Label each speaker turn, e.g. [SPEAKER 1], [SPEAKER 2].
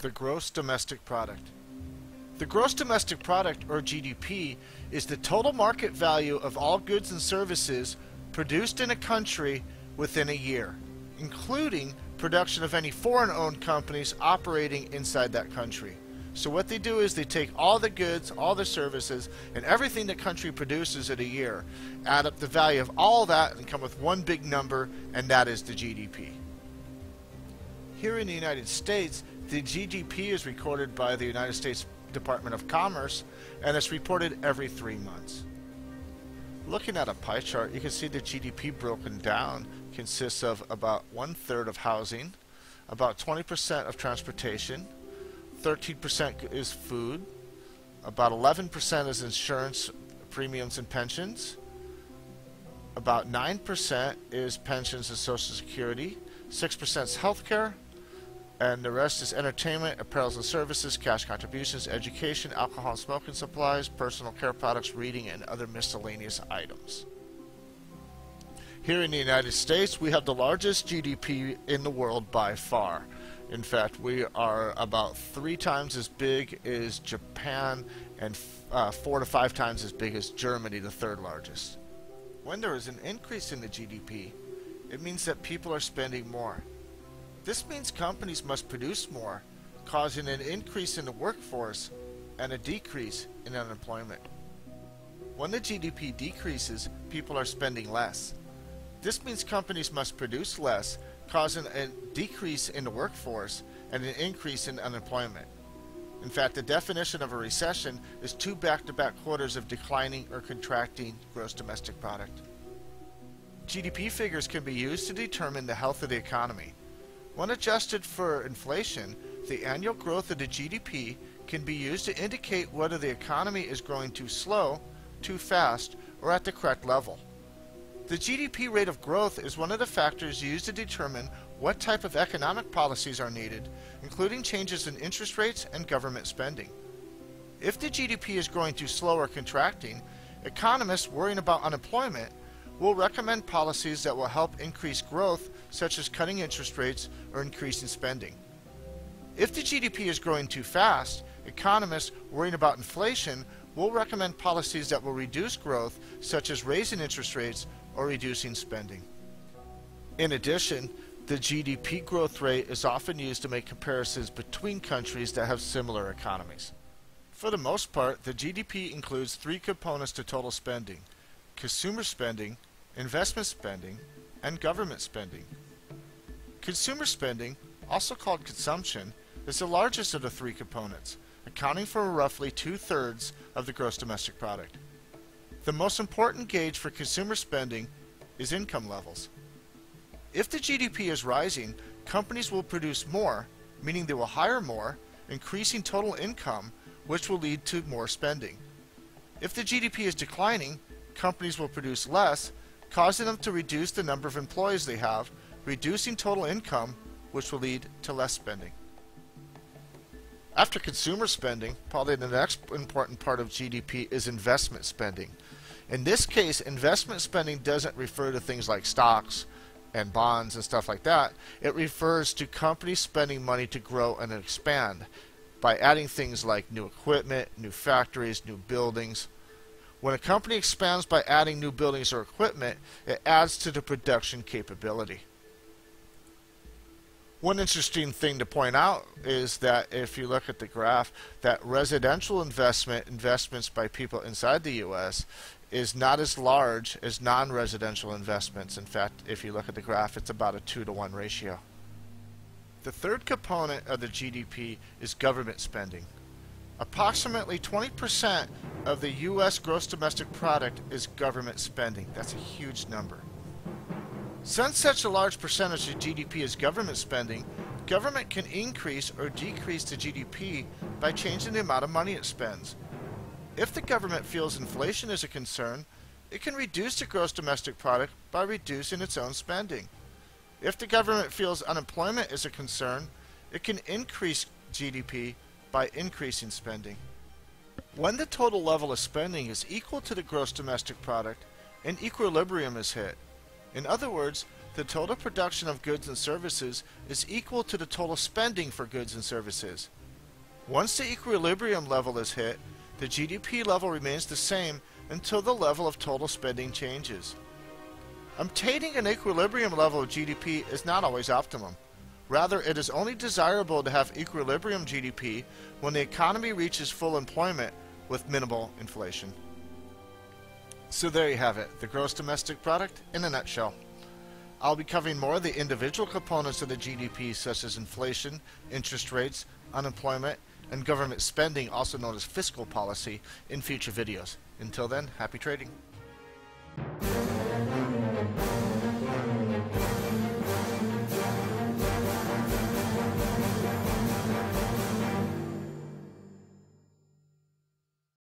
[SPEAKER 1] the gross domestic product. The gross domestic product, or GDP, is the total market value of all goods and services produced in a country within a year, including production of any foreign owned companies operating inside that country. So what they do is they take all the goods, all the services, and everything the country produces in a year, add up the value of all that, and come with one big number, and that is the GDP. Here in the United States, the GDP is recorded by the United States Department of Commerce, and it's reported every three months. Looking at a pie chart, you can see the GDP broken down consists of about one third of housing, about 20% of transportation, 13% is food, about 11% is insurance premiums and pensions, about 9% is pensions and social security, 6% is healthcare, and the rest is entertainment, apparels and services, cash contributions, education, alcohol and smoking supplies, personal care products, reading, and other miscellaneous items. Here in the United States, we have the largest GDP in the world by far. In fact, we are about three times as big as Japan and uh, four to five times as big as Germany, the third largest. When there is an increase in the GDP, it means that people are spending more. This means companies must produce more, causing an increase in the workforce and a decrease in unemployment. When the GDP decreases, people are spending less. This means companies must produce less, causing a decrease in the workforce and an increase in unemployment. In fact, the definition of a recession is two back-to-back -back quarters of declining or contracting gross domestic product. GDP figures can be used to determine the health of the economy. When adjusted for inflation, the annual growth of the GDP can be used to indicate whether the economy is growing too slow, too fast, or at the correct level. The GDP rate of growth is one of the factors used to determine what type of economic policies are needed, including changes in interest rates and government spending. If the GDP is growing too slow or contracting, economists worrying about unemployment will recommend policies that will help increase growth, such as cutting interest rates or increasing spending. If the GDP is growing too fast, economists worrying about inflation will recommend policies that will reduce growth, such as raising interest rates or reducing spending. In addition, the GDP growth rate is often used to make comparisons between countries that have similar economies. For the most part, the GDP includes three components to total spending consumer spending, investment spending, and government spending. Consumer spending, also called consumption, is the largest of the three components, accounting for roughly two thirds of the gross domestic product. The most important gauge for consumer spending is income levels. If the GDP is rising, companies will produce more, meaning they will hire more, increasing total income, which will lead to more spending. If the GDP is declining, companies will produce less, causing them to reduce the number of employees they have, reducing total income, which will lead to less spending. After consumer spending, probably the next important part of GDP is investment spending. In this case, investment spending doesn't refer to things like stocks and bonds and stuff like that. It refers to companies spending money to grow and expand by adding things like new equipment, new factories, new buildings, when a company expands by adding new buildings or equipment, it adds to the production capability. One interesting thing to point out is that if you look at the graph, that residential investment, investments by people inside the U.S., is not as large as non-residential investments. In fact, if you look at the graph, it's about a 2 to 1 ratio. The third component of the GDP is government spending. Approximately 20% of the U.S. gross domestic product is government spending. That's a huge number. Since such a large percentage of GDP is government spending, government can increase or decrease the GDP by changing the amount of money it spends. If the government feels inflation is a concern, it can reduce the gross domestic product by reducing its own spending. If the government feels unemployment is a concern, it can increase GDP by increasing spending. When the total level of spending is equal to the gross domestic product, an equilibrium is hit. In other words, the total production of goods and services is equal to the total spending for goods and services. Once the equilibrium level is hit, the GDP level remains the same until the level of total spending changes. Obtaining an equilibrium level of GDP is not always optimum. Rather, it is only desirable to have equilibrium GDP when the economy reaches full employment with minimal inflation. So there you have it, the gross domestic product in a nutshell. I'll be covering more of the individual components of the GDP such as inflation, interest rates, unemployment, and government spending also known as fiscal policy in future videos. Until then, happy trading.